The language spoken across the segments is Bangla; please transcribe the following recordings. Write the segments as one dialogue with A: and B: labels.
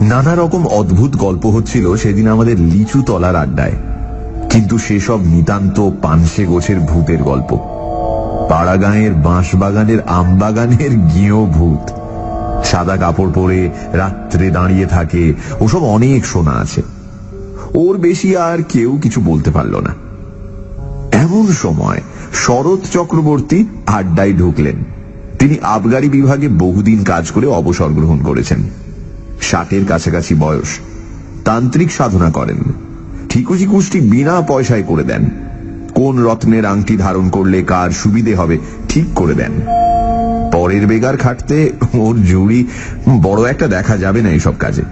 A: নানা রকম অদ্ভুত গল্প হচ্ছিল সেদিন আমাদের লিচু তলার আড্ডায়। কিন্তু সেসব নিতান্ত পানসে গোছের ভূতের গল্প। পাড়া গাঁয়ের বাঁশ বাগানের আম বাগানের গিয়েও ভূত। সাদা কাপড় পরে রাত্রে দাঁড়িয়ে থাকে, ওসব অনেক শোনা আছে। ওর বেশি আর কেউ কিছু বলতে পারল না। এমন সময় শরৎ চক্রবর্তী আড্ডায় ঢুকলেন। তিনি আবগারি বিভাগে বহুদিন কাজ করে অবসর গ্রহণ করেছেন। ষাটের কাছাকাছি বয়স। তান্ত্রিক সাধনা করেন। ঠিকুজি কুষ্টি বিনা পয়সায় করে দেন। কোন রত্নের আংটি ধারণ করলে কার সুবিধে হবে ঠিক করে দেন। পরের বেগার খাটতে ওর জুড়ি, বড় একটা দেখা যাবে না এইসব কাজে।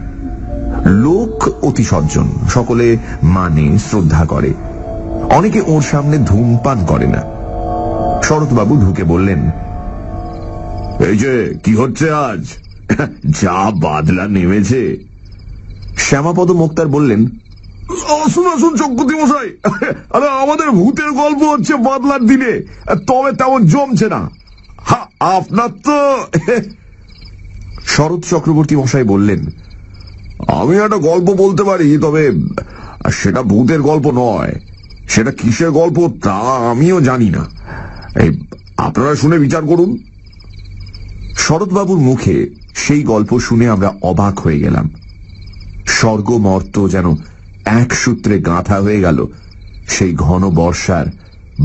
A: লোক অতি সজ্জন, সকলে মানে শ্রদ্ধা করে। অনেকে ওর সামনে ধূমপান করে না। শরৎবাবু ঢুকে বললেন, এই যে, কি হচ্ছে আজ? যা বাদলা নেমেছে। শ্যামাপদ মুক্তার বললেন
B: আসুন আসুন চক্রতি মশাই। আরে আমাদের ভূতের গল্প হচ্ছে বাদলার দিনে। তবে তেমন জমছে না। আপনার তো
A: শরৎ চক্রবর্তী মশাই বললেন
B: আমি একটা গল্প বলতে পারি তবে সেটা ভূতের গল্প নয়। সেটা কিসের গল্প তা আমিও জানি না। এই আপনারা শুনে বিচার করুন।
A: শরৎবাবুর মুখে সেই গল্প শুনে আমরা অবাক হয়ে গেলাম। স্বর্গ মর্ত যেন এক সূত্রে গাঁথা হয়ে গেল। সেই ঘন বর্ষার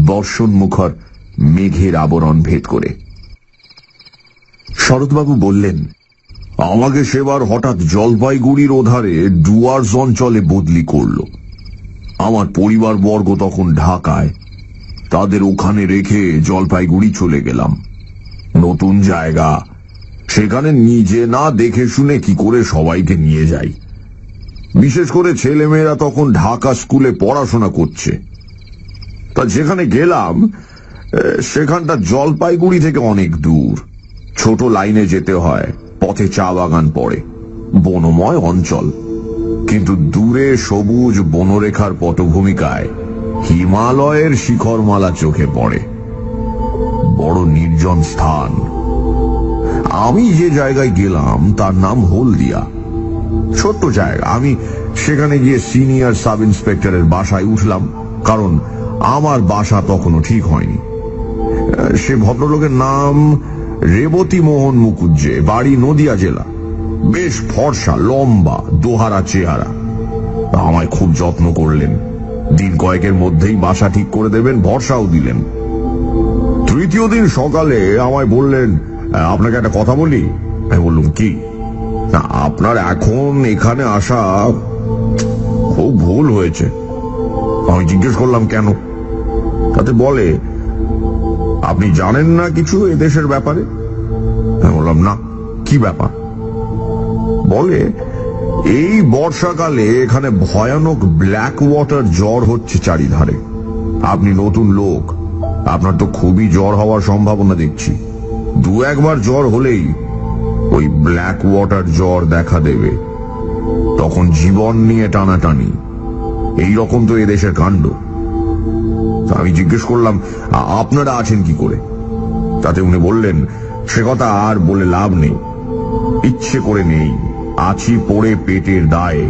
A: বর্ষণ মুখর মেঘের আবরণ ভেদ করে। শরৎবাবু বললেন,
B: আমাকে সেবার হঠাৎ জলপাইগুড়ির ওধারে ডুয়ার্স অঞ্চলে বদলি করল। আমার পরিবার বর্গ তখন ঢাকায়। তাদের ওখানে রেখে জলপাইগুড়ি চলে গেলাম। নতুন জায়গা সেখানে নিজে না দেখে শুনে কি করে সবাইকে নিয়ে যাই। বিশেষ করে ছেলেমেয়েরা তখন ঢাকা স্কুলে পড়াশোনা করছে। তা যেখানে গেলাম সেখানটা জলপাইগুড়ি থেকে অনেক দূর। ছোট লাইনে যেতে হয়, পথে চা বাগান পড়ে। বনময় অঞ্চল। কিন্তু দূরে সবুজ বনরেখার পটভূমিকায় হিমালয়ের শিখরমালা চোখে পড়ে। বড় নির্জন স্থান। আমি যে জায়গায় গেলাম তার নাম হলদিয়া। ছোট্ট জায়গা। আমি সেখানে গিয়ে সিনিয়র সাব ইন্সপেক্টরের বাসায় উঠলাম কারণ আমার বাসা তখনও ঠিক হয়নি। সে ভদ্রলোকের নাম রেবতী মোহন মুকুজ্জে বাড়ি নদিয়া জেলা। বেশ ফর্সা লম্বা দোহারা চেহারা। আমায় খুব যত্ন করলেন। দিন কয়েকের মধ্যেই বাসা ঠিক করে দেবেন ভরসাও দিলেন। তৃতীয় দিন সকালে আমায় বললেন "আহ, আপনাকে একটা কথা বলি? আমি বললাম, কি? আপনার এখন এখানে আসা খুব ভুল হয়েছে। আমি জিজ্ঞেস করলাম, কেন? তাতে বলে, আপনি জানেন না কিছু এদেশের ব্যাপারে? আমি বললাম, না, কি ব্যাপার? বলে, এই বর্ষাকালে এখানে ভয়ানক ব্ল্যাক ওয়াটার জ্বর হচ্ছে চারিধারে। আপনি নতুন লোক, আপনার তো খুবই জ্বর হওয়ার সম্ভাবনা দেখছি। দু একবার জ্বর হলেই ওই ব্ল্যাক ওয়াটার জ্বর দেখা দেবে। তখন জীবন নিয়ে টানাটানি। এই রকম তো এদেশের কাণ্ড। আমি জিজ্ঞেস করলাম আপনারা আছেন কি করে? তাতে উনি বললেন, সে কথা আর বলে লাভ নেই। ইচ্ছে করে নেই। আছি পড়ে পেটের দায়ে।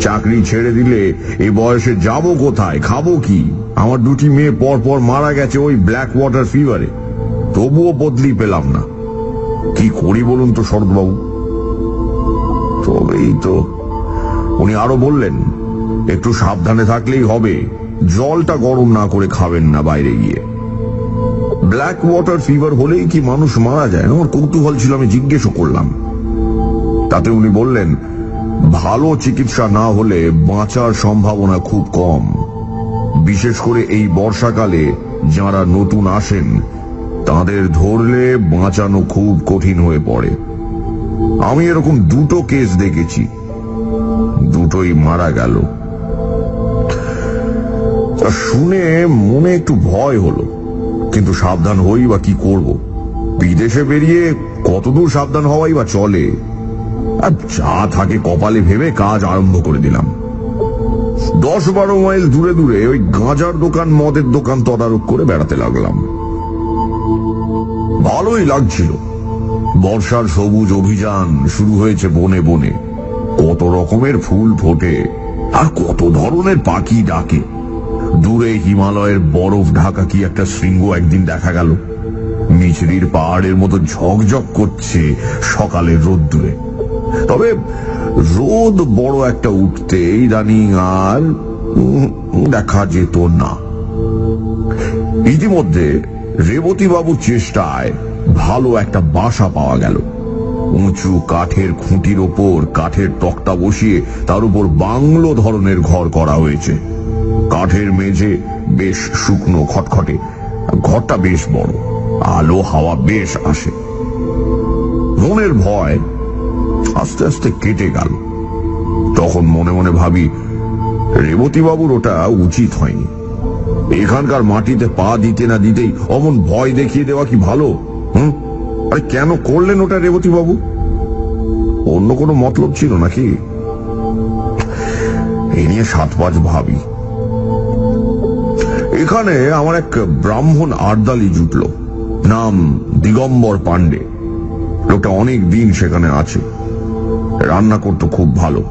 B: চাকরি ছেড়ে দিলে এই বয়সে যাব কোথায়? খাব কি? আমার দুটি মেয়ে পর পর মারা গেছে ওই ব্ল্যাক ওয়াটার ফিভারে তবুও বদলি পেলাম না। কি করি বলুন তো, শরৎবাবু? তবেই তো উনি আরও বললেন, একটু সাবধানে থাকলেই হবে, জলটা গরম না করে খাবেন না বাইরে গিয়ে। ব্ল্যাক ওয়াটার ফিভার হলেই কি মানুষ মারা যায় আমার কৌতূহল ছিল, আমি জিজ্ঞেসও করলাম। তাতে উনি বললেন, ভালো চিকিৎসা না হলে বাঁচার সম্ভাবনা খুব কম। বিশেষ করে এই বর্ষাকালে যারা নতুন আসেন তাদের ধরলে বাঁচানো খুব কঠিন হয়ে পড়ে। আমি এরকম দুটো কেস দেখেছি। দুটোই মারা গেল। শুনে মনে একটু ভয় হলো। কিন্তু সাবধান হই বা কি করব? বিদেশে বেরিয়ে কতদূর সাবধান হওয়াই বা চলে? আর যা থাকে কপালে ভেবে কাজ আরম্ভ করে দিলাম। দশ বারো মাইল দূরে দূরে ওই গাঁজার দোকান, মদের দোকান তদারক করে বেড়াতে লাগলাম। ভালোই লাগছিল। বর্ষার সবুজ অভিযান শুরু হয়েছে বনে বনে। কত রকমের ফুল ফোটে আর কত ধরনের পাখি ডাকে। দূরে হিমালয়ের বরফ ঢাকা কি একটা শৃঙ্গ একদিন দেখা গেল। মিছরির পাহাড়ের মতো ঝকঝক করছে সকালের রোদ্দুরে। তবে রোদ বড় একটা উঠতে ইদানিং আর দেখা যেত না। ইতিমধ্যে রেবতী বাবুর চেষ্টায় ভালো একটা বাসা পাওয়া গেল। উঁচু কাঠের খুঁটির ওপর কাঠের তক্তা বসিয়ে তার উপর বাংলো ধরনের ঘর করা হয়েছে। কাঠের মেঝে বেশ শুকনো খটখটে। ঘরটা বেশ বড়। আলো হাওয়া বেশ আসে। মনের ভয় আস্তে আস্তে কেটে গেল। তখন মনে মনে ভাবি রেবতী বাবুর ওটা উচিত হয়নি। এখানকার মাটিতে পা দিতে না দিতেই অমন ভয় দেখিয়ে দেওয়া কি ভালো? হুম? আরে কেন করলেন ওটা রেবতী বাবু অন্য কোনো মতলব ছিল নাকি? এই নিয়ে সাত পাঁচ ভাবি। এখানে আমার এক ব্রাহ্মণ আর্দালি জুটল, নাম দিগম্বর পাণ্ডে। লোকটা অনেক দিন সেখানে আছে। রান্না করতো খুব ভালো।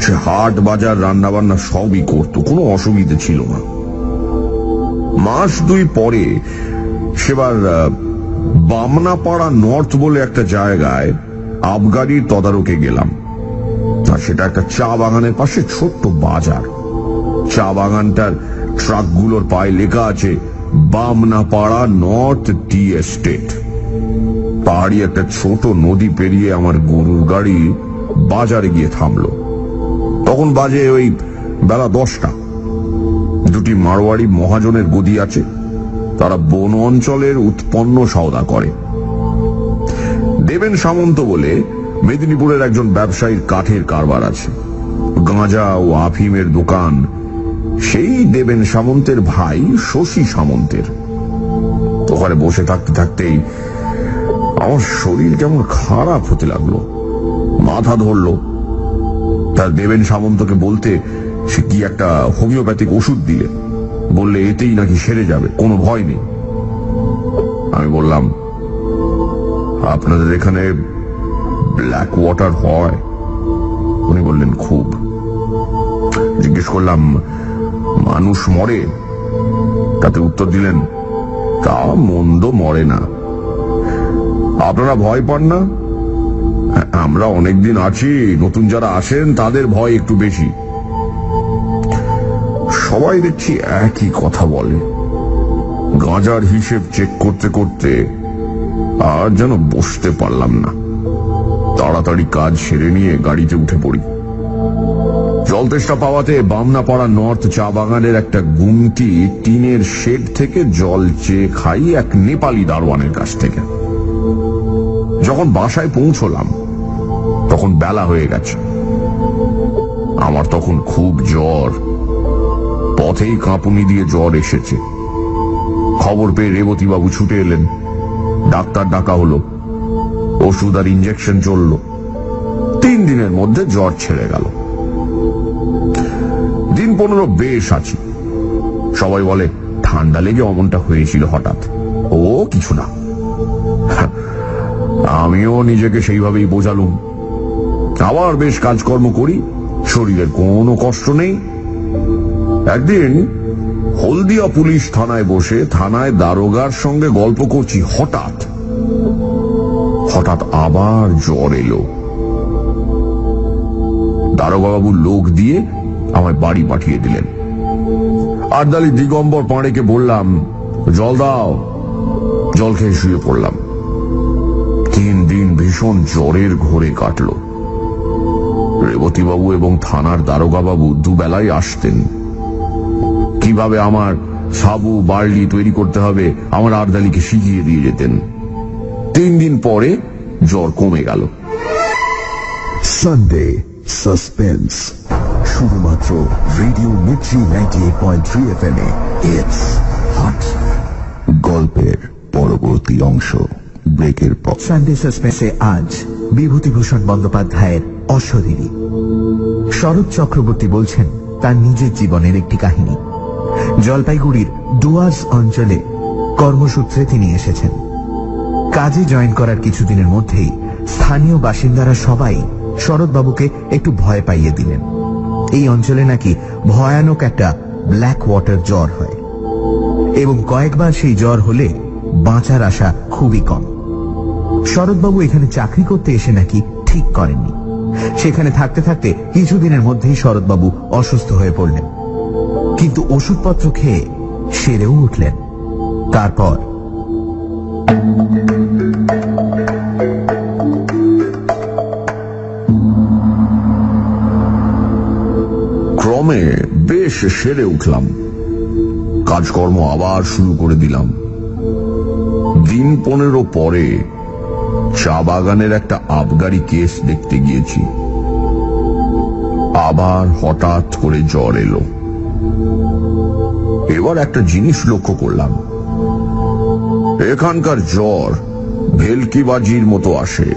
B: সে হাট বাজার রান্না বান্না সবই করতো, কোনো অসুবিধে ছিল না। মাস দুই পরে সেবার বামনাপাড়া নর্থ বলে একটা জায়গায় আবগারির তদারকে গেলাম। আর সেটা একটা চা বাগানের পাশে ছোট্ট বাজার। চা বাগানটার ট্রাকগুলোর পায়ে লেখা আছে, বামনাপাড়া নর্থ টি এস্টেট। পাহাড়ি একটা ছোট নদী পেরিয়ে আমার গরুর গাড়ি বাজারে গিয়ে থামলো। তখন বাজে ওই বেলা দশটা। দুটি মারোয়াড়ি মহাজনের গদি আছে। তারা বন অঞ্চলের উৎপন্ন সওদা করে। দেবেন সামন্ত বলে মেদিনীপুরের একজন ব্যবসায়ীর কাঠের কারবার আছে। গাঁজা ও আফিমের দোকান। সেই দেবেন সামন্তের ভাই শশী সামন্তের। ওখানে বসে থাকতে থাকতেই আমার শরীর কেমন খারাপ হতে লাগল। মাথা ধরলো। তার দেবেন সামন্তকে বলতে সে কি একটা হোমিওপ্যাথিক ওষুধ দিলে বললে এতেই নাকি সেরে যাবে? কোনো ভয় নেই। আমি বললাম, আপনাদের এখানে ব্ল্যাক ওয়াটার হয়? উনি বললেন, খুব। জিজ্ঞেস করলাম, মানুষ মরে? তাতে উত্তর দিলেন, তা মন্দ মরে না। আপনারা ভয় পান না? আমরা অনেকদিন আছি, নতুন যারা আসেন তাদের ভয় একটু বেশি। সবাই দেখছি একই কথা বলে। গাঁজার হিসেব চেক করতে করতে আর যেন বসতে পারলাম না। তাড়াতাড়ি কাজ সেরে নিয়ে গাড়িতে উঠে পড়ি। জল তেষ্টা পাওয়াতে বামনাপাড়া নর্থ চা বাগানের একটা গুমটি টিনের শেড থেকে জল চেয়ে খাই এক নেপালি দারোয়ানের কাছ থেকে। যখন বাসায় পৌঁছলাম, তখন বেলা হয়ে গেছে। আমার তখন খুব জ্বর। পথেই কাঁপুনি দিয়ে জ্বর এসেছে। খবর পেয়ে রেবতী বাবু ছুটে এলেন। ডাক্তার ডাকা হলো। ওষুধ আর ইঞ্জেকশন চলল। তিন দিনের মধ্যে জ্বর ছেড়ে গেল। দিন পনেরো বেশ আছি। সবাই বলে, ঠান্ডা লেগে অমনটা হয়েছিল হঠাৎ। ও, কিছু না। আমিও নিজেকে সেইভাবেই বোঝালুম। আবার বেশ কাজকর্ম করি। শরীরের কোনো কষ্ট নেই। একদিন হলদিয়া পুলিশ থানায় বসে থানায় দারোগার সঙ্গে গল্প করছি, হঠাৎ। হঠাৎ আবার জ্বর এলো। দারোগাবাবু লোক দিয়ে আমায় বাড়ি পাঠিয়ে দিলেন। আরদালি দিগম্বর পাঁড়েকে বললাম, জল দাও, জল খেয়ে শুয়ে পড়লাম। তিন দিন ভীষণ জ্বরের ঘোরে কাটল। রেবতীবাবু এবং থানার দারোগাবাবু দুবেলায় আসতেন। কীভাবে আমার সাবু বার্লি তৈরি করতে হবে আমার আরদালিকে শিখিয়ে দিয়ে যেতেন। তিন দিন পরে জ্বর কমে গেল।
C: সানডে সাসপেন্স শুধুমাত্র radio Mirchi ninety eight point three F M it's hot গল্পের পরবর্তী অংশ ব্রেকের পর।
D: সানডে সাসপেন্সে আজ বিভূতিভূষণ বন্দ্যোপাধ্যায়ের অশরীরী শরৎ চক্রবর্তী বলছেন তার নিজের জীবনের একটি কাহিনী। জলপাইগুড়ির ডুয়ার্স অঞ্চলে কর্মসূত্রে তিনি এসেছেন। কাজে জয়েন করার কিছুদিনের মধ্যেই স্থানীয় বাসিন্দারা সবাই শরৎবাবুকে একটু ভয় পাইয়ে দিলেন। এই অঞ্চলে নাকি ভয়ানক একটা ব্ল্যাক ওয়াটার জ্বর হয় এবং কয়েকবার সেই জ্বর হলে বাঁচার আশা খুবই কম। শরৎবাবু এখানে চাকরি করতে এসে নাকি ঠিক করেননি। সেখানে থাকতে থাকতে কিছুদিনের মধ্যেই শরৎবাবু অসুস্থ হয়ে পড়লেন। কিন্তু ওষুধপত্র খেয়ে সেরেও উঠলেন। তারপর
B: ক্রমে বেশ সেরে উঠলাম। কাজকর্ম আবার শুরু করে দিলাম। দিন পনেরো পরে চা বাগানের একটা আবগারি কেস দেখতে গিয়েছি। আবার হঠাৎ করে জ্বর এলো। এবার একটা জিনিস লক্ষ্য করলাম। এখানকার জ্বর ভেলকিবাজির মতো আসে,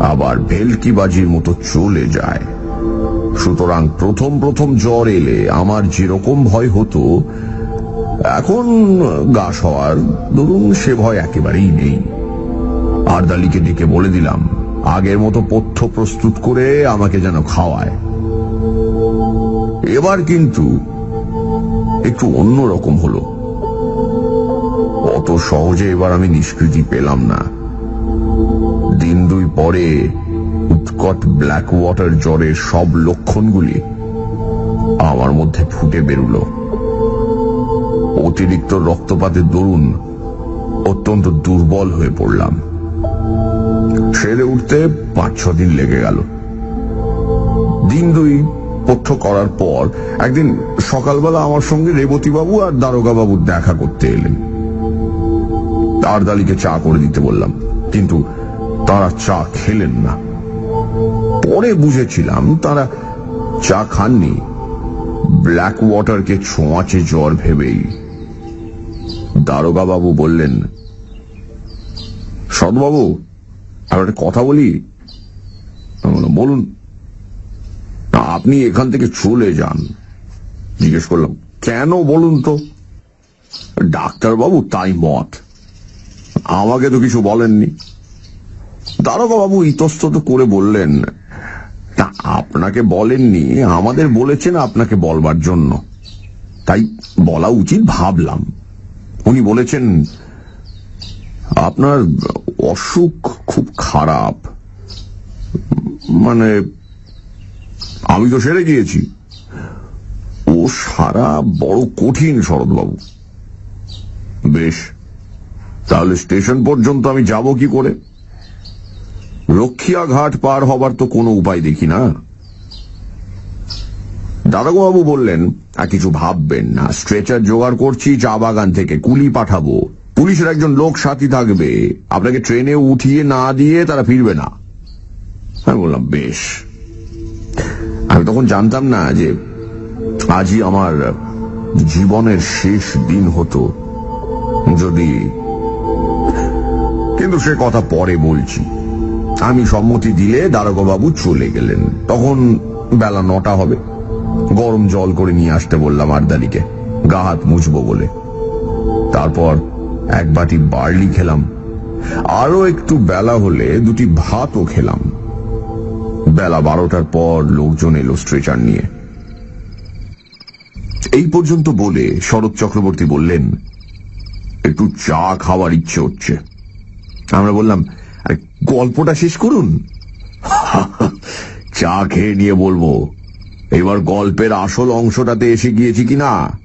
B: আবার ভেলকিবাজির মতো চলে যায়। সুতরাং প্রথম প্রথম জ্বর এলে আমার যেরকম ভয় হতো, এখন গা হওয়ার ধরুন সে ভয় একেবারেই নেই। আরদালিকে ডেকে বলে দিলাম, আগের মতো পথ্য প্রস্তুত করে আমাকে যেন খাওয়ায়। এবার কিন্তু একটু অন্যরকম হলো। অত সহজে এবার আমি নিষ্কৃতি পেলাম না। দিন দুই পরে উৎকট ব্ল্যাক ওয়াটার জ্বরের সব লক্ষণগুলি আমার মধ্যে ফুটে বেরুল। অতিরিক্ত রক্তপাতের দরুন অত্যন্ত দুর্বল হয়ে পড়লাম। সেরে উঠতে পাঁচ ছ দিন লেগে গেল। দিন দুই পথ্য করার পর একদিন সকালবেলা আমার সঙ্গে রেবতীবাবু আর দারোগা বাবু দেখা করতে এলেন। দালিকে চা করে দিতে বললাম কিন্তু তারা চা খেলেন না। পরে বুঝেছিলাম তারা চা খাননি। ব্ল্যাক ওয়াটারকে ছোঁয়াচে জ্বর ভেবেই। দারোগা বাবু বললেন সদবাবু আর একটা কথা বলি? বলুন "না, আপনি এখান থেকে চলে যান। জিজ্ঞেস করলাম, কেন বলুন তো? ডাক্তারবাবু তাই মত। আমাকে তো কিছু বলেননি। দারোগা বাবু ইতস্তত করে বললেন, তা আপনাকে বলেননি, আমাদের বলেছেন আপনাকে বলবার জন্য। তাই বলা উচিত ভাবলাম। উনি বলেছেন, আপনার অসুখ খুব খারাপ। মানে আমি তো সেরে গিয়েছি। ও সারা বড় কঠিন শরৎবাবু। বেশ, তাহলে স্টেশন পর্যন্ত আমি যাব কি করে? রক্ষিয়া ঘাট পার হবার তো কোনো উপায় দেখি না। দাদাগোবাবু বললেন, আর কিছু ভাববেন না, স্ট্রেচার জোগাড় করছি, চা বাগান থেকে কুলি পাঠাবো। পুলিশের একজন লোক সাথী থাকবে। আপনাকে ট্রেনে উঠিয়ে না দিয়ে তারা ফিরবে না। আমি বললাম, বেশ আমি তখন জানতাম না যে আজই আমার জীবনের শেষ দিন হতো। যদি কিন্তু সে কথা পরে বলছি। আমি সম্মতি দিলে দারোগাবাবু চলে গেলেন। তখন বেলা নটা হবে। গরম জল করে নিয়ে আসতে বললাম আরদালিকে গা হাত মুছবো বলে। তারপর এক বাটি বার্লি খেলাম। আরও একটু বেলা হলে দুটি ভাতও খেলাম। বেলা বারোটার পর লোকজন এলো স্ট্রেচার নিয়ে। এই পর্যন্ত বলে শরৎ চক্রবর্তী বললেন, একটু চা খাওয়ার ইচ্ছে হচ্ছে। আমরা বললাম, আরে, গল্পটা শেষ করুন। চা খেয়ে নিয়ে বলব, এবার গল্পের আসল অংশটাতে এসে গিয়েছি কিনা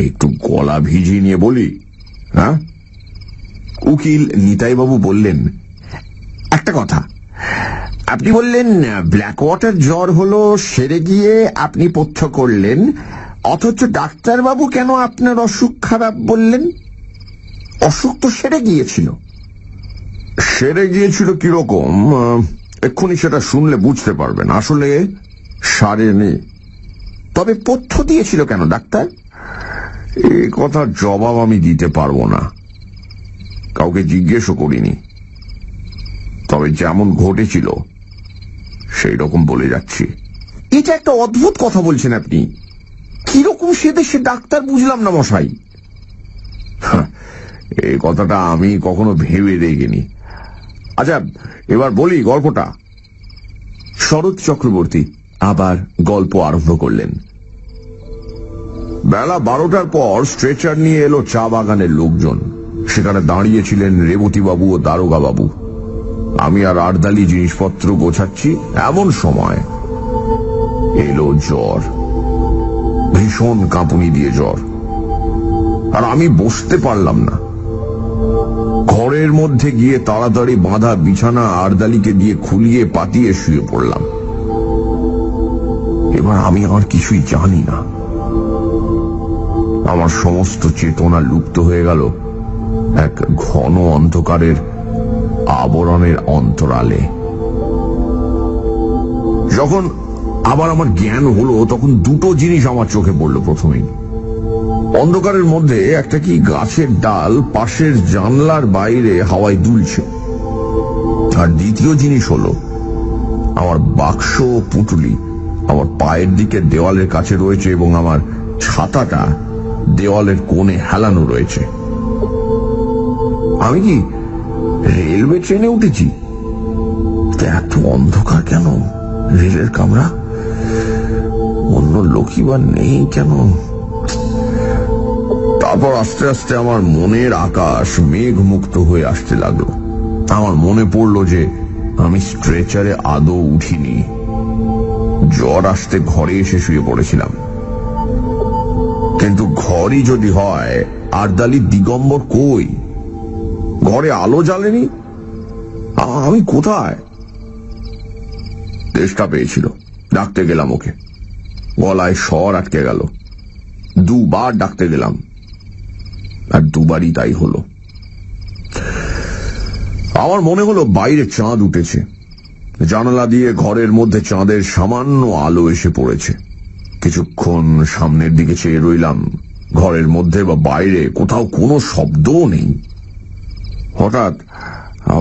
B: একটু গলা ভিজিয়ে নিয়ে বলি হ্যাঁ? উকিল নিতাইবাবু বললেন, একটা কথা আপনি বললেন ব্ল্যাক ওয়াটার জ্বর হলো সেরে গিয়ে আপনি পথ্য করলেন। অথচ ডাক্তারবাবু কেন আপনার অসুখ খারাপ বললেন? অসুখ তো সেরে গিয়েছিল। সেরে গিয়েছিল কীরকম? এক্ষুনি সেটা শুনলে বুঝতে পারবেন। আসলে সারেনি। তবে পথ্য দিয়েছিল কেন ডাক্তার? এই কথার জবাব আমি দিতে পারব না। কাউকে জিজ্ঞেসও করিনি। তবে যেমন ঘটেছিল সেই রকম বলে যাচ্ছি। এটা একটা অদ্ভুত কথা বলছেন আপনি। কীরকম সে দেশে ডাক্তার বুঝলাম না মশাই। হ্যাঁ, এই কথাটা আমি কখনো ভেবে দেখিনি। আচ্ছা এবার বলি গল্পটা।
A: শরৎ চক্রবর্তী আবার গল্প আরম্ভ করলেন।
B: বেলা বারোটার পর স্ট্রেচার নিয়ে এলো চা বাগানের লোকজন। সেখানে দাঁড়িয়েছিলেন রেবতীবাবু ও দারোগা বাবু আমি আর আর্দালি জিনিসপত্র গোছাচ্ছি এমন সময়। এলো জ্বর। ভীষণ কাঁপুনি দিয়ে জ্বর। আর আমি বসতে পারলাম না। ঘরের মধ্যে গিয়ে তাড়াতাড়ি বাঁধা বিছানা আর্দালিকে দিয়ে খুলিয়ে পাতিয়ে শুয়ে পড়লাম। এবার আমি আর কিছুই জানি না। আমার সমস্ত চেতনা লুপ্ত হয়ে গেল। এক ঘন অন্ধকারের আবরণের অন্তরালে। যখন আবার আমার জ্ঞান হলো, তখন দুটো জিনিস আমার চোখে পড়ল প্রথমেই। অন্ধকারের মধ্যে একটা কি গাছের ডাল পাশের জানলার বাইরে হাওয়ায় দুলছে। আর দ্বিতীয় জিনিস হলো, আমার বাক্স পুটুলি আমার পায়ের দিকে দেওয়ালের কাছে রয়েছে এবং আমার ছাতাটা দেওয়ালের কোণে হেলানো রয়েছে। আমি কি রেলওয়ে ট্রেনে উঠেছি। এত অন্ধকার কেন? রেলের কামরা? অন্য লোকই বা নেই কেন? তারপর আস্তে আস্তে আমার মনের আকাশ মেঘ মুক্ত হয়ে আসতে লাগল। আমার মনে পড়ল যে আমি স্ট্রেচারে আদৌ উঠিনি। জ্বর আসতে ঘরে এসে শুয়ে পড়েছিলাম। কিন্তু ঘরই যদি হয়, আরদালি দিগম্বর কই? ঘরে আলো জ্বালেনি? আমি কোথায়? তেষ্টা পেয়েছিল। ডাকতে গেলাম ওকে। গলায় স্বর আটকে গেল। দুবার ডাকতে গেলাম। আর দুবারই তাই হলো। আমার মনে হলো বাইরে চাঁদ উঠেছে। জানালা দিয়ে ঘরের মধ্যে চাঁদের সামান্য আলো এসে পড়েছে। কিছুক্ষণ সামনের দিকে চেয়ে রইলাম। ঘরের মধ্যে বা বাইরে কোথাও কোনো শব্দও নেই। হঠাৎ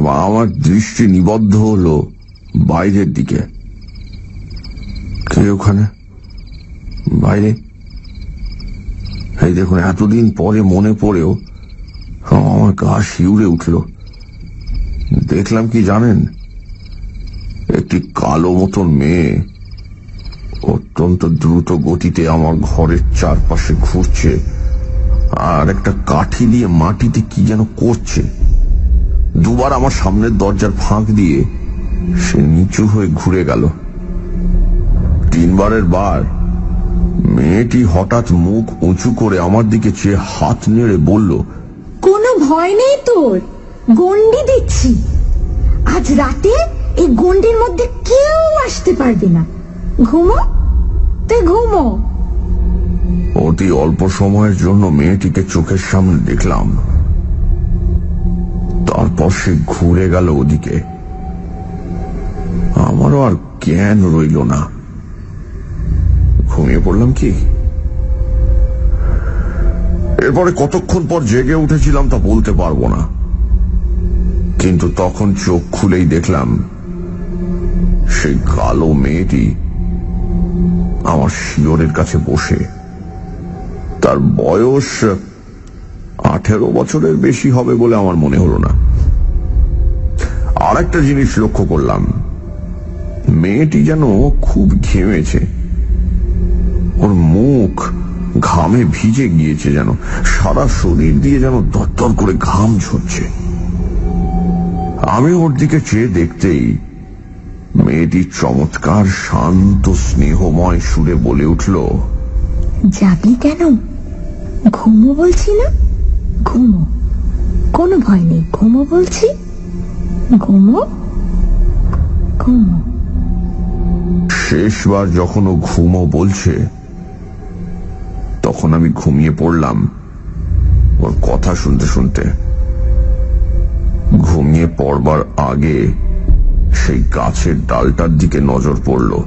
B: আমার দৃষ্টি নিবদ্ধ হলো বাইরের দিকে। ওখানে? বাইরে? এই দেখুন, এতদিন পরে মনে পড়েও আমার গা শিউরে উঠল। দেখলাম কি জানেন? একটি কালো মতন মেয়ে অত্যন্ত দ্রুত গতিতে আমার ঘরের চারপাশে ঘুরছে আর একটা কাঠি দিয়ে মাটিতে কি যেন করছে। দুবার আমার সামনের দরজার ফাঁক দিয়ে সে নিচু হয়ে ঘুরে গেল। তিনবারের বার মেয়েটি হঠাৎ মুখ উঁচু করে আমার দিকে চেয়ে হাত নেড়ে বলল
E: কোনো ভয় নেই তোর গন্ডি দিচ্ছি আজ রাতে এই গন্ডির মধ্যে কেউ আসতে পারবে না। ঘুমো? তুই ঘুমো।
B: অতি অল্প সময়ের জন্য মেয়েটিকে চোখের সামনে দেখলাম। তারপর সে ঘুরে গেল ওদিকে। আমারও আর জ্ঞান রইল না। ঘুমিয়ে পড়লাম কি? এরপরে কতক্ষণ পর জেগে উঠেছিলাম তা বলতে পারব না। কিন্তু তখন চোখ খুলেই দেখলাম, সেই কালো মেয়েটি আমার শিওরের কাছে বসে। তার বয়স আঠেরো বছরের বেশি হবে বলে আমার মনে হলো না। আর একটা জিনিস লক্ষ্য করলাম। মেয়েটি যেন খুব ঘেমেছে। ওর মুখ ঘামে ভিজে গিয়েছে যেন। সারা শরীর দিয়ে যেন দরদর করে ঘাম ঝরছে। আমি ওর দিকে চেয়ে দেখতেই মেয়েটি চমৎকার শান্ত, স্নেহময় সুরে বলে উঠল,
E: যাবি কেন? ঘুমো বলছি না? ঘুমো। কোনো ভয় নেই। ঘুমো বলছি? ঘুমো? ঘুমো।
B: শেষবার যখন ও ঘুমো বলছে, তখন আমি ঘুমিয়ে পড়লাম ওর কথা শুনতে শুনতে। ঘুমিয়ে পড়বার আগে সেই গাছের ডালটার দিকে নজর পড়ল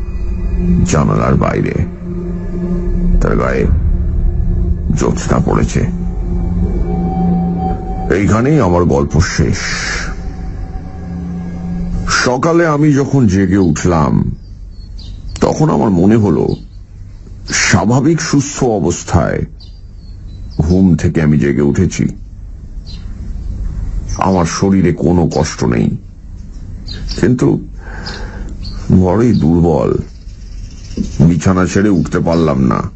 B: জানালার বাইরে। তার গায়ে জ্যোৎস্না পড়েছে। এইখানেই আমার গল্প শেষ। সকালে আমি যখন জেগে উঠলাম, তখন আমার মনে হলো, স্বাভাবিক সুস্থ অবস্থায় ঘুম থেকে আমি জেগে উঠেছি। আমার শরীরে কোনো কষ্ট নেই। কিন্তু বড়ই দুর্বল, বিছানা ছেড়ে উঠতে পারলাম না।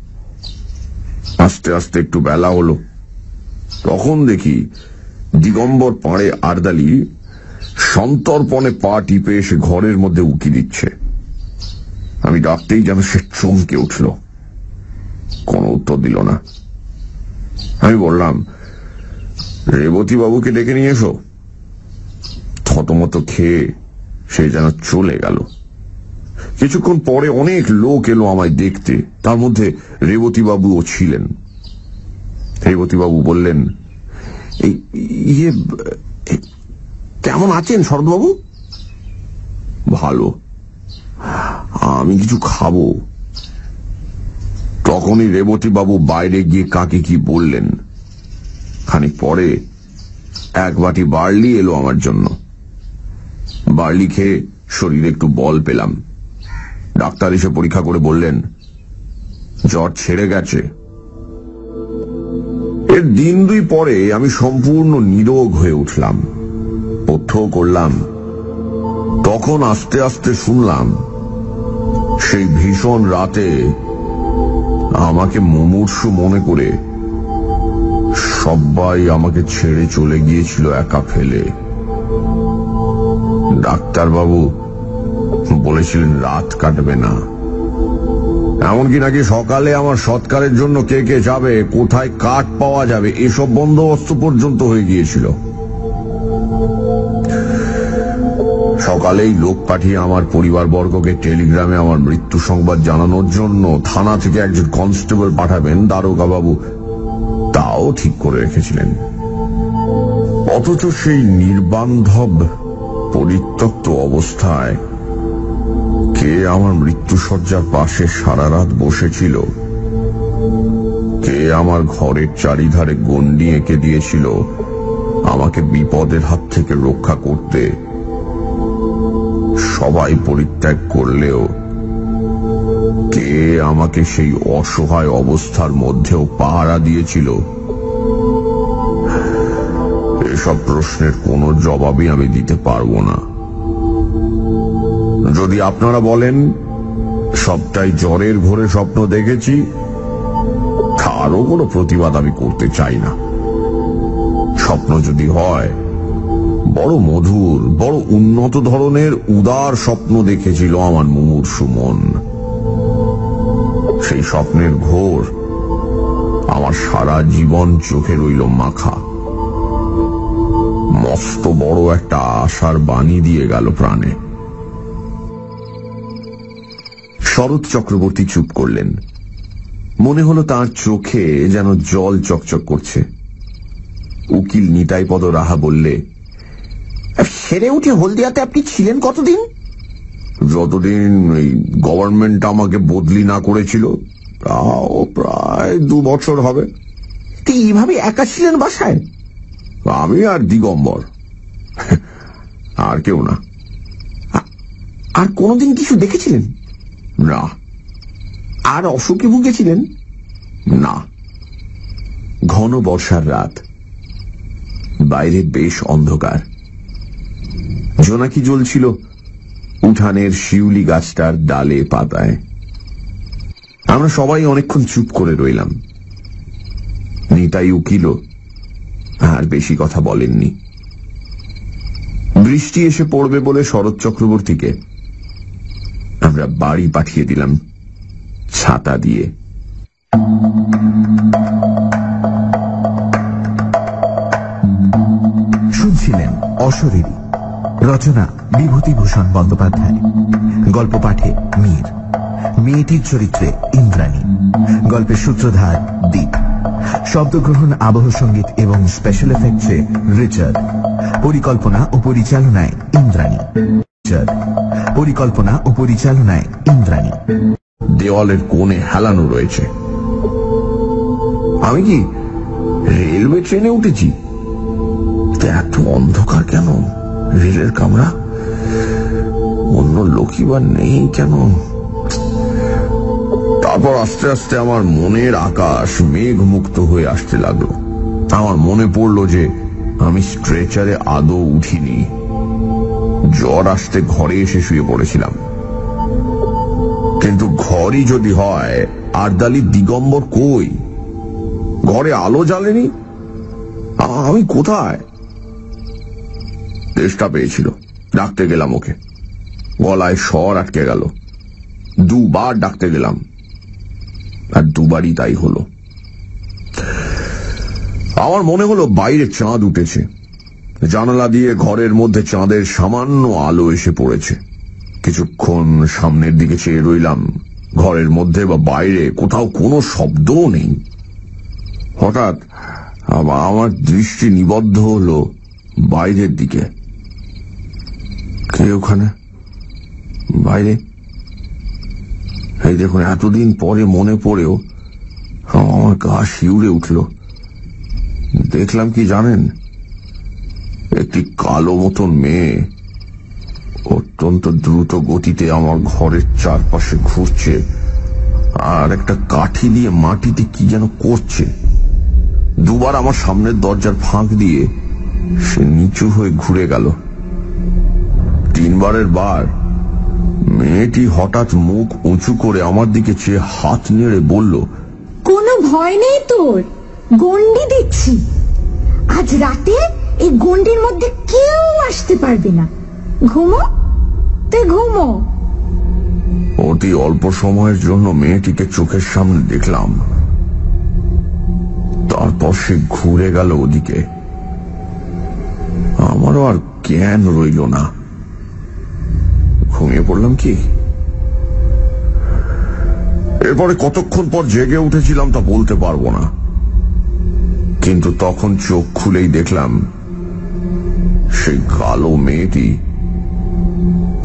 B: আস্তে আস্তে একটু বেলা হলো। তখন দেখি দিগম্বর পাড়ে আরদালি সন্তর্পণে পা টিপে এসে ঘরের মধ্যে উকি দিচ্ছে। আমি ডাকতেই যেন সে চমকে উঠল। কোনো উত্তর দিল না। আমি বললাম, রেবতী বাবুকে ডেকে নিয়ে এসো। থতমত খেয়ে সে যেন চলে গেল। কিছুক্ষণ পরে অনেক লোক এলো আমায় দেখতে। তার মধ্যে রেবতী বাবুও ছিলেন। রেবতী বাবু বললেন ইয়ে কেমন আছেন শরৎবাবু? ভালো। আমি কিছু খাব। তখনই রেবতীবাবু বাইরে গিয়ে কাকে কি বললেন। খানিক পরে এক বাটি বার্লি এলো আমার জন্য। বার্লি খেয়ে শরীরে একটু বল পেলাম। ডাক্তার এসে পরীক্ষা করে বললেন জ্বর ছেড়ে গেছে। এর দিন দুই পরে আমি সম্পূর্ণ নিরোগ হয়ে উঠলাম। পথ্য করলাম। তখন আস্তে আস্তে শুনলাম, সেই ভীষণ রাতে আমাকে মুমূর্ষু মনে করে সবাই আমাকে ছেড়ে চলে গিয়েছিল একা ফেলে। ডাক্তারবাবু বলেছিলেন, রাত কাটবে না। এমনকি নাকি সকালে আমার সৎকারের জন্য কে কে যাবে, কোথায় কাঠ পাওয়া যাবে, এসব বন্দোবস্ত পর্যন্ত হয়ে গিয়েছিল। সকালেই লোক পাঠিয়ে আমার পরিবারবর্গকে টেলিগ্রামে আমার মৃত্যু সংবাদ জানানোর জন্য থানা থেকে একজন কনস্টেবল পাঠাবেন দারোগা বাবু তাও ঠিক করে রেখেছিলেন। অথচ সেই নির্বান্ধব, পরিত্যক্ত অবস্থায় কে আমার মৃত্যুসজ্জার পাশে সারা রাত বসেছিল কে আমার ঘরের চারিধারে গন্ডি এঁকে দিয়েছিল, আমাকে বিপদের হাত থেকে রক্ষা করতে সবাই পরিত্যাগ করলেও কে আমাকে সেই অসহায় অবস্থার মধ্যেও পাহারা দিয়েছিল? এসব প্রশ্নের কোনো জবাবই আমি দিতে পারব না। যদি আপনারা বলেন, সবটাই জ্বরের ঘোরে স্বপ্ন দেখেছি, তারও কোনো প্রতিবাদ আমি করতে চাই না। স্বপ্ন যদি হয়, বড় মধুর, বড় উন্নত ধরনের, উদার স্বপ্ন দেখেছিল আমার মুমূর্ষু মন। সেই স্বপ্নের ঘোর আমার সারা জীবন চোখে রইল মাখা। মস্ত বড় একটা আশার বাণী দিয়ে গেল প্রাণে। শরৎ চক্রবর্তী চুপ করলেন। মনে হলো তার চোখে যেন জল চকচক করছে। উকিল নিতাইপদ রাহা বললে
D: সেরে উঠে হলদিয়াতে আপনি ছিলেন কতদিন?
B: যতদিন এই গভর্নমেন্ট আমাকে বদলি না করেছিল তাও প্রায় দু বছর হবে।
D: এইভাবে একা ছিলেন বাসায়?
B: আমি আর দিগম্বর। আর কেউ না।
D: আর কোনোদিন কিছু দেখেছিলেন?
B: না।
D: আর অসুখে ভুগেছিলেন?
B: না।
A: ঘন বর্ষার রাত। বাইরে বেশ অন্ধকার। জোনাকি জ্বলছিল উঠানের শিউলি গাছটার ডালে পাতায়। আমরা সবাই অনেকক্ষণ চুপ করে রইলাম। নিতাই উকিল আর বেশি কথা বলেননি। বৃষ্টি এসে পড়বে বলে শরৎ চক্রবর্তীকে আমরা বাড়ি পাঠিয়ে দিলাম ছাতা দিয়ে।
D: শুনছিলেন অশরীরী, রচনা বিভূতিভূষণ বন্দ্যোপাধ্যায়, গল্প পাঠে মীর, মেয়েটির চরিত্রে ইন্দ্রাণী, গল্পের সূত্রধার দ্বীপ শব্দগ্রহণ আবহ সংগীত এবং স্পেশাল এফেক্টসে রিচার্ড, পরিকল্পনা ও পরিচালনায় ইন্দ্রাণী। পরিকল্পনা ও পরিচালনায় ইন্দ্রাণী।
B: দেওয়ালের কোণে হেলানো রয়েছে। আমি কি রেলওয়ে ট্রেনে উঠেছি? এত অন্ধকার কেন? রেলের কামরা? অন্য লোকই বা নেই কেন? তারপর আস্তে আস্তে আমার মনের আকাশ মেঘ মুক্ত হয়ে আসতে লাগল। আমার মনে পড়ল যে আমি স্ট্রেচারে আদৌ উঠিনি। জ্বর আসতে ঘরে এসে শুয়ে পড়েছিলাম। কিন্তু ঘরই যদি হয়, আরদালি দিগম্বর কই? ঘরে আলো জ্বালেনি? আমি কোথায়? তেষ্টা পেয়েছিল। ডাকতে গেলাম ওকে। গলায় স্বর আটকে গেল। দুবার ডাকতে গেলাম। আর দুবারই তাই হলো। আমার মনে হলো বাইরে চাঁদ উঠেছে। জানালা দিয়ে ঘরের মধ্যে চাঁদের সামান্য আলো এসে পড়েছে। কিছুক্ষণ সামনের দিকে চেয়ে রইলাম। ঘরের মধ্যে বা বাইরে কোথাও কোনো শব্দও নেই। হঠাৎ আমার দৃষ্টি নিবদ্ধ হলো বাইরের দিকে। কে ওখানে? বাইরে? এই দেখুন, এতদিন পরে মনে পড়েও আমার গা শিউরে উঠল। দেখলাম কি জানেন? একটি কালো মতন মেয়ে অত্যন্ত দ্রুত গতিতে আমার ঘরের চারপাশে ঘুরছে আর একটা কাঠি দিয়ে মাটিতে কি যেন করছে। দুবার আমার সামনের দরজার ফাঁক দিয়ে সে নিচু হয়ে ঘুরে গেল। তিনবারের বার মেয়েটি হঠাৎ মুখ উঁচু করে আমার দিকে চেয়ে হাত নেড়ে বলল,
E: কোনো ভয় নেই তোর গন্ডি দিচ্ছি। আজ রাতে এই গন্ডির মধ্যে কেউ আসতে পারবে না। ঘুমো? তে ঘুমো।
B: অতি অল্প সময়ের জন্য মেয়েটিকে চোখের সামনে দেখলাম। তারপর সে ঘুরে গেল ওদিকে। আমারও আর জ্ঞান রইল না। ঘুমিয়ে পড়লাম কি? এরপরে কতক্ষণ পর জেগে উঠেছিলাম তা বলতে পারব না। কিন্তু তখন চোখ খুলেই দেখলাম সেই কালো মেয়েটি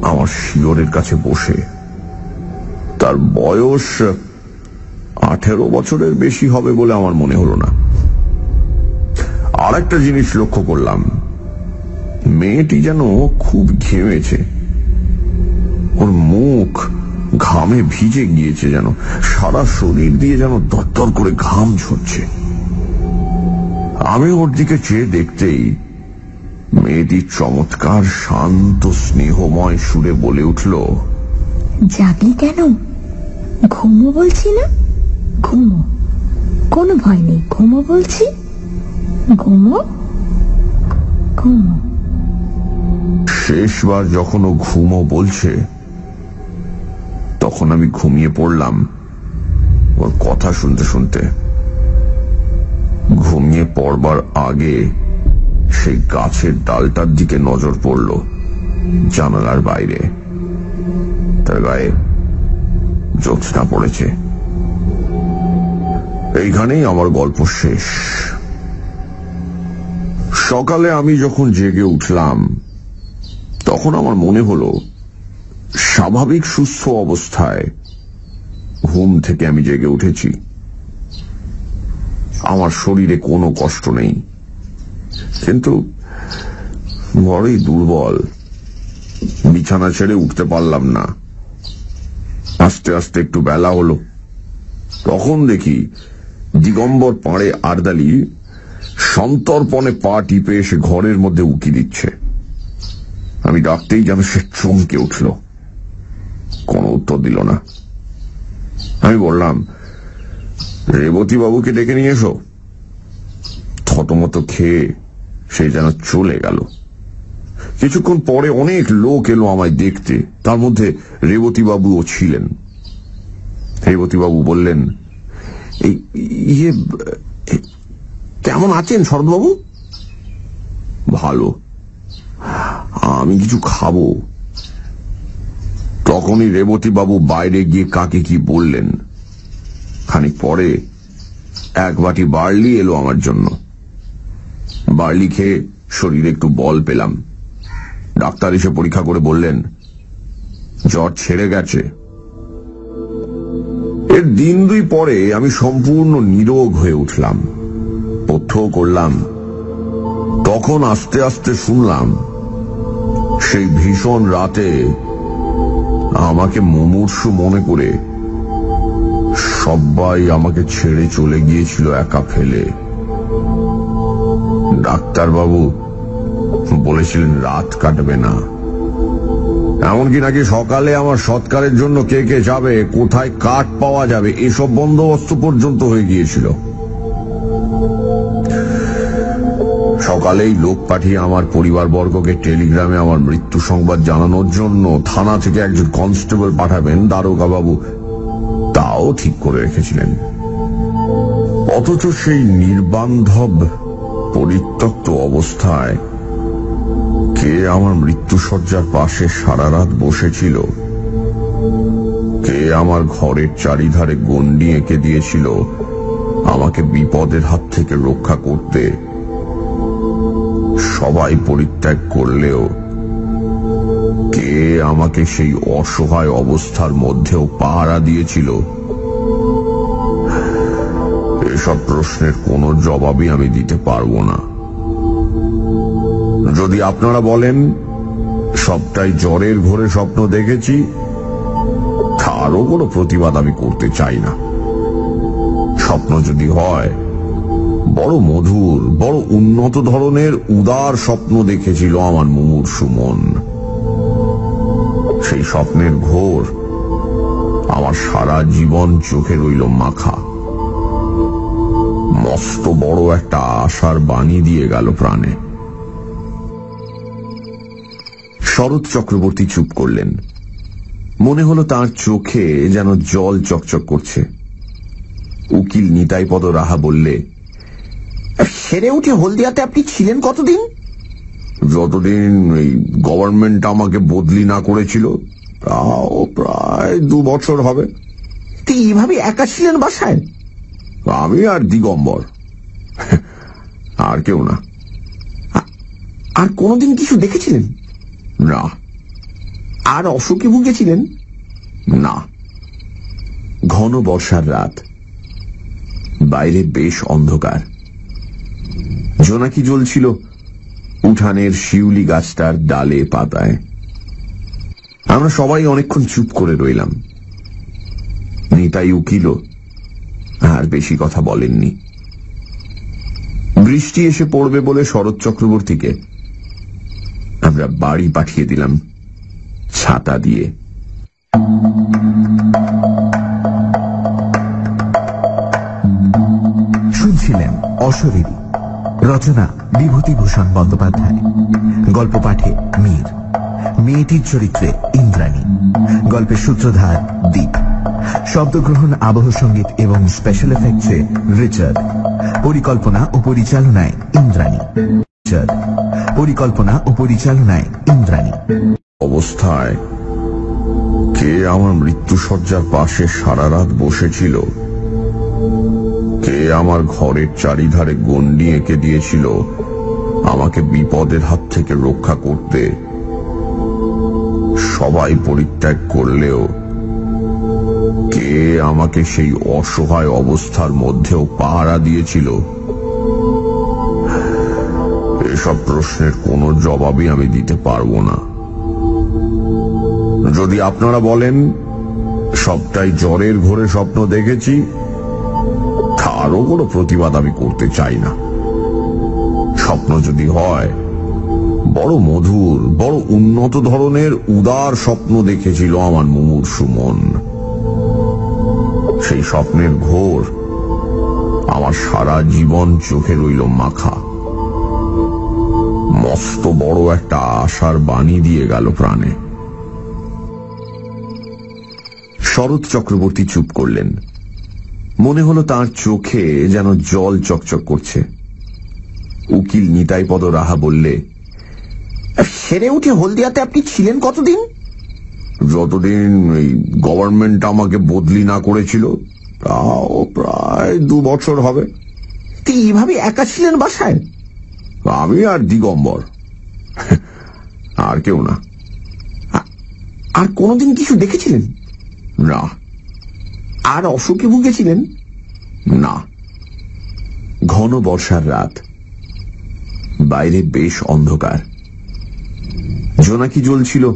B: আমার শিয়রের কাছে বসে। তার বয়স আঠেরো বছরের বেশি হবে বলে আমার মনে হলো না। আর একটা জিনিস লক্ষ্য করলাম। মেয়েটি যেন খুব ঘেমেছে। ওর মুখ ঘামে ভিজে গিয়েছে যেন। সারা শরীর দিয়ে যেন দরদর করে ঘাম ঝরছে। আমি ওর দিকে চেয়ে দেখতেই মেয়েটি চমৎকার শান্ত স্নেহময় সুরে বলে উঠল
E: জাগলি কেন? ঘুমো বলছি না? ঘুমো। কোনো ভয় নেই। ঘুমো বলছি? ঘুমো? ঘুমো।
B: শেষবার যখন ও ঘুমো বলছে তখন আমি ঘুমিয়ে পড়লাম। ওর কথা শুনতে শুনতে ঘুমিয়ে পড়বার আগে সেই গাছের ডালটার দিকে নজর পড়ল জানালার বাইরে। তার গায়ে জ্যোৎস্না পড়েছে। এইখানেই আমার গল্প শেষ। সকালে আমি যখন জেগে উঠলাম, তখন আমার মনে হলো, স্বাভাবিক সুস্থ অবস্থায় ঘুম থেকে আমি জেগে উঠেছি। আমার শরীরে কোনো কষ্ট নেই। কিন্তু বড়ই দুর্বল। বিছানা ছেড়ে উঠতে পারলাম না। আস্তে আস্তে একটু বেলা হলো। তখন দেখি দিগম্বর পাড়ে আরদালি সন্তর্পণে পা টিপে এসে ঘরের মধ্যে উকি দিচ্ছে। আমি ডাকতেই যেন সে চমকে উঠল। কোনো উত্তর দিল না। আমি বললাম রেবতী বাবুকে ডেকে নিয়ে এসো। থতমত খেয়ে সে যেন চলে গেল। কিছুক্ষণ পরে অনেক লোক এলো আমায় দেখতে। তার মধ্যে রেবতী বাবুও ছিলেন। রেবতী বাবু বললেন, এই ইয়ে কেমন আছেন শরৎবাবু? ভালো। আমি কিছু খাব। তখনই রেবতী বাবু বাইরে গিয়ে কাকে কি বললেন। খানিক পরে এক বাটি বার্লি এলো আমার জন্য। বার্লি খেয়ে শরীরে একটু বল পেলাম। ডাক্তার এসে পরীক্ষা করে বললেন, জ্বর ছেড়ে গেছে। এর দিন দুই পরে আমি সম্পূর্ণ নিরোগ হয়ে উঠলাম। তথ্য করলাম। তখন আস্তে আস্তে শুনলাম, সেই ভীষণ রাতে আমাকে মুমূর্ষু মনে করে সবাই আমাকে ছেড়ে চলে গিয়েছিল একা ফেলে। ডাক্তারবাবু, বলেছিলেন রাত কাটবে না। এমনকি নাকি সকালে আমার সৎকারের জন্য কে কে যাবে, কোথায় কাঠ পাওয়া যাবে, এসব বন্দোবস্ত পর্যন্ত হয়ে গিয়েছিল। সকালেই লোক পাঠিয়ে আমার পরিবারবর্গকে টেলিগ্রামে আমার মৃত্যু সংবাদ জানানোর জন্য থানা থেকে একজন কনস্টেবল পাঠাবেন দারোগা বাবু তাও ঠিক করে রেখেছিলেন। অথচ সেই নির্বান্ধব পরিত্যক্ত অবস্থায়। কে আমার মৃত্যুসজ্জার পাশে সারা রাত বসেছিল? কে আমার ঘরের চারিধারে গন্ডি এঁকে দিয়েছিল? আমাকে বিপদের হাত থেকে রক্ষা করতে। সবাই পরিত্যাগ করলেও কে আমাকে সেই অসহায় অবস্থার মধ্যেও পাহারা দিয়েছিল? এসব প্রশ্নের কোনো জবাবই আমি দিতে পারব না। যদি আপনারা বলেন, সবটাই জ্বরের ঘোরে স্বপ্ন দেখেছি, তারও কোনো প্রতিবাদ আমি করতে চাই না। স্বপ্ন যদি হয়, বড় মধুর, বড় উন্নত ধরনের, উদার স্বপ্ন দেখেছিল আমার মুমুর সুমন। সেই স্বপ্নের ঘোর আমার সারা জীবন চোখে রইল মাখা। মস্ত বড় একটা আশার বাণী দিয়ে গেল প্রাণে।
A: শরৎ চক্রবর্তী চুপ করলেন। মনে হলো তার চোখে যেন জল চকচক করছে। উকিল নিতাইপদ রাহা বললে,
D: সেরে উঠে হলদিয়াতে আপনি ছিলেন কতদিন?
B: যতদিন এই গভর্নমেন্ট আমাকে বদলি না করেছিল, তাও প্রায় দু বছর হবে।
D: তো এইভাবে একা ছিলেন বাসায়?
B: আমি আর দিগম্বর। আর কেউ না।
D: আর কোনোদিন কিছু দেখেছিলেন?
B: না।
D: আর অসুখে ভুগেছিলেন?
B: না।
A: ঘন বর্ষার রাত। বাইরে বেশ অন্ধকার। জোনাকি জ্বলছিল উঠানের শিউলি গাছটার ডালে পাতায়। আমরা সবাই অনেকক্ষণ চুপ করে রইলাম। নিতাই উকিল আর বেশি কথা বলেননি। বৃষ্টি এসে পড়বে বলে শরৎ চক্রবর্তীকে আমরা বাড়ি পাঠিয়ে দিলাম ছাতা দিয়ে।
D: শুনছিলেন অশরীরী, রচনা বিভূতিভূষণ বন্দ্যোপাধ্যায়, গল্প পাঠে মীর, মেয়েটির চরিত্রে ইন্দ্রাণী, গল্পের সূত্রধার দ্বীপ শব্দগ্রহণ, আবহ সংগীত এবং স্পেশাল এফেক্টসে রিচার্ড। পরিকল্পনা ও পরিচালনায় ইন্দ্রাণী। রিচার্ড। পরিকল্পনা ও পরিচালনায় ইন্দ্রাণী।
B: অবস্থায় কে আমার মৃত্যুসজ্জার পাশে সারা রাত বসেছিল? কে আমার ঘরের চারিধারে গন্ডি এঁকে দিয়েছিল? আমাকে বিপদের হাত থেকে রক্ষা করতে সবাই পরিত্যাগ করলেও কে আমাকে সেই অসহায় অবস্থার মধ্যেও পাহারা দিয়েছিল। এসব প্রশ্নের কোনো জবাবই আমি দিতে পারব না। যদি আপনারা বলেন, সবটাই জ্বরের ঘোরে স্বপ্ন দেখেছি, তারও কোনো প্রতিবাদ আমি করতে চাই না। স্বপ্ন যদি হয়, বড় মধুর, বড় উন্নত ধরনের উদার স্বপ্ন দেখেছিল আমার মুমুর সুমন সেই স্বপ্নের ঘোর। আমার সারা জীবন চোখে রইল মাখা। মস্ত বড় একটা আশার বাণী দিয়ে গেল প্রাণে।
A: শরৎ চক্রবর্তী চুপ করলেন। মনে হলো তার চোখে যেন জল চকচক করছে। উকিল নিতাইপদ রাহা বললে,
D: সেরে উঠে হলদিয়াতে আপনি ছিলেন কতদিন?
B: যতদিন এই গভর্নমেন্ট আমাকে বদলি না করেছিল তাও প্রায় দু বছর হবে।
D: তো এইভাবে একা ছিলেন বাসায়?
B: আমি আর দিগম্বর। আর কেউ না।
D: আর কোনোদিন কিছু দেখেছিলেন?
B: না।
D: আর অসুখে ভুগেছিলেন?
B: না।
A: ঘন বর্ষার রাত। বাইরে বেশ অন্ধকার। জোনাকি জ্বলছিল।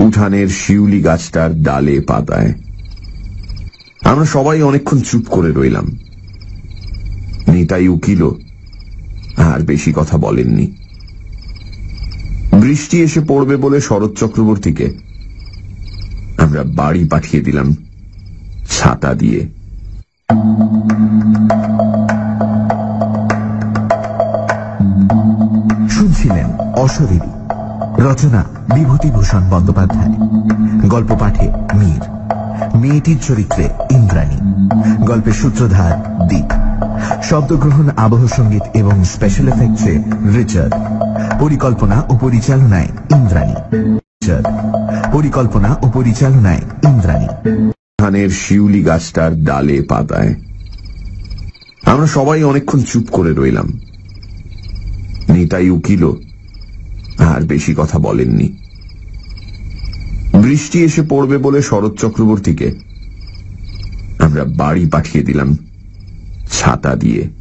A: উঠানের শিউলি গাছটার ডালে পাতায়। আমরা সবাই অনেকক্ষণ চুপ করে রইলাম। নিতাই উকিল আর বেশি কথা বলেননি।
B: বৃষ্টি এসে পড়বে বলে শরৎ চক্রবর্তীকে আমরা বাড়ি পাঠিয়ে দিলাম ছাতা দিয়ে।
D: শুনছিলেন অশরীরী। রচনা বিভূতিভূষণ বন্দ্যোপাধ্যায়। গল্প পাঠে মীর। মেয়েটির চরিত্রে ইন্দ্রাণী। গল্পের সূত্রধার দ্বীপ শব্দগ্রহণ, আবহ সংগীত এবং স্পেশাল এফেক্টসে রিচার্ড। পরিকল্পনা ও পরিচালনায় ইন্দ্রাণী। পরিকল্পনা ও পরিচালনায় ইন্দ্রাণী।
B: ধানের শিউলি গাছটার ডালে পাতায়। আমরা সবাই অনেকক্ষণ চুপ করে রইলাম। নিতাই উকিল আর বেশি কথা বলেননি। বৃষ্টি এসে পড়বে বলে শরৎ চক্রবর্তীকে আমরা বাড়ি পাঠিয়ে দিলাম ছাতা দিয়ে।